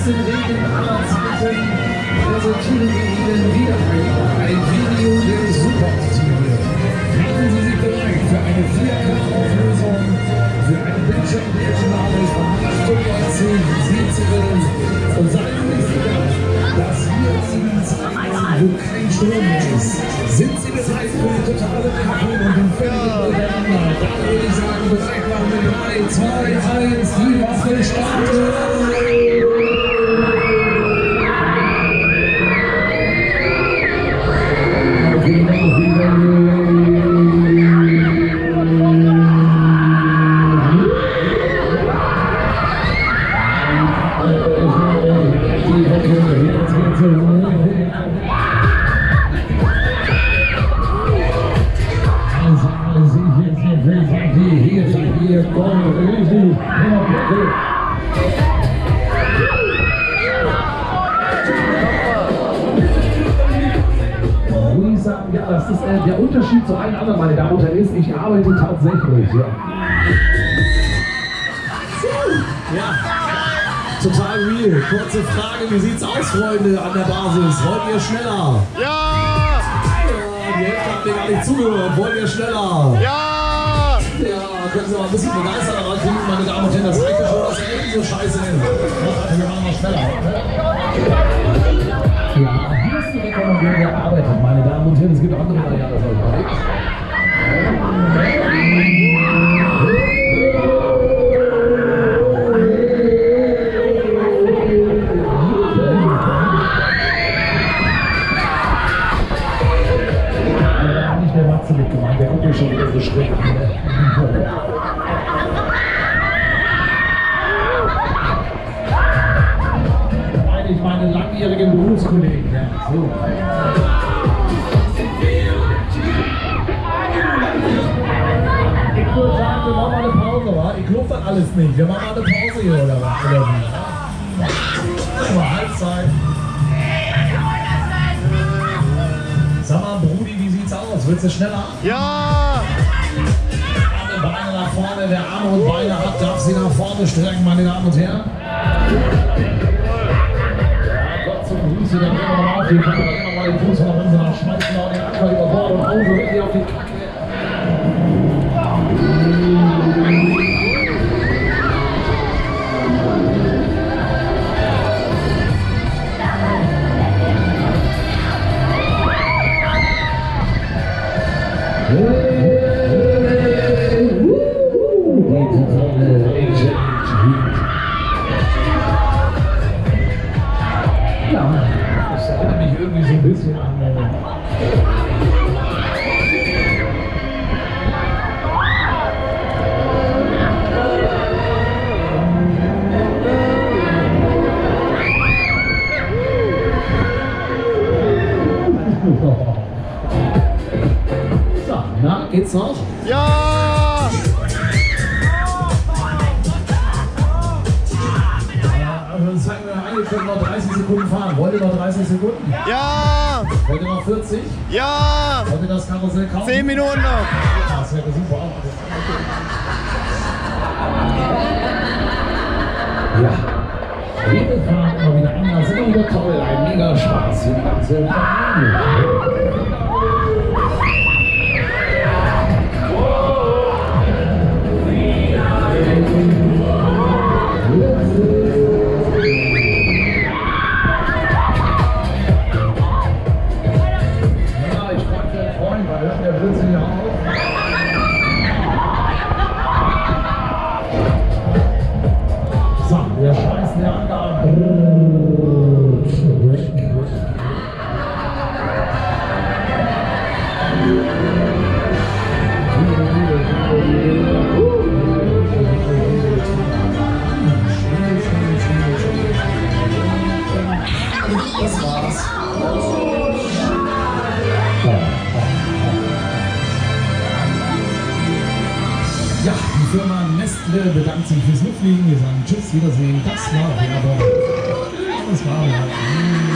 aus dem Regen aller Zeiten präsentieren wir Ihnen wieder ein Video der Superaktive. Machen Sie sich bereit für eine 4K-Auflösung, für einen Bildschirm der Bildschirmdiagonale von 8,90 Uhr, 17 Uhr und seien Sie sicher, dass wir Sie ins Eisen, wo kein Strom ist. Sind Sie bereit für eine totale Ja, das ist äh, der Unterschied zu allen anderen, meine Damen und Herren, ist, ich arbeite tatsächlich. Ja. Ja, total real. Kurze Frage, wie sieht's aus, Freunde, an der Basis? Wollt ihr schneller? Ja! Ja, die Hälfte habt ihr gar nicht zugehört. Wollt ihr schneller? Ja! Können Sie mal ein bisschen begeistert kriegen, meine Damen und Herren. Das reicht ja schon, dass ihr irgendwie so scheiße. Also, wir machen mal schneller. Matze mitgemacht, der guckt mir schon wieder so schräg an. ne? Meine ich meine langjährigen Berufskollegen. Ja, so. Ich würde sagen, wir machen mal eine Pause? Ich das alles nicht. Wir machen mal eine Pause hier, oder was? Oder wie? Halbzeit. Willst du schneller? Ja! Arme, Beine nach vorne. Wer Arme und Beine hat, darf sie nach vorne strecken, meine Damen und Herren. Ja, Gott zum Grüße, dann gehen wir nochmal auf die Kacke, dann gehen wir mal den Fuß von der Bremse nach, schmeißen wir auch den Anker über Bord und hauen so richtig auf die Kacke. Geht's noch? Ja! Ja, also zeigen wir ihr könnt noch 30 Sekunden fahren. Wollt ihr noch 30 Sekunden? Ja! Wollt ihr noch 40? Ja! Wollt ihr das Karussell kaufen? 10 Minuten noch! Das wäre super. Ja. Jede Fahrt immer wieder anders, immer wieder toll, ein mega Spaß für die ganze Ja, die Firma Nestle bedankt sich fürs Mitfliegen. Wir sagen Tschüss, Wiedersehen. Das war Werbung. Das war Werbung.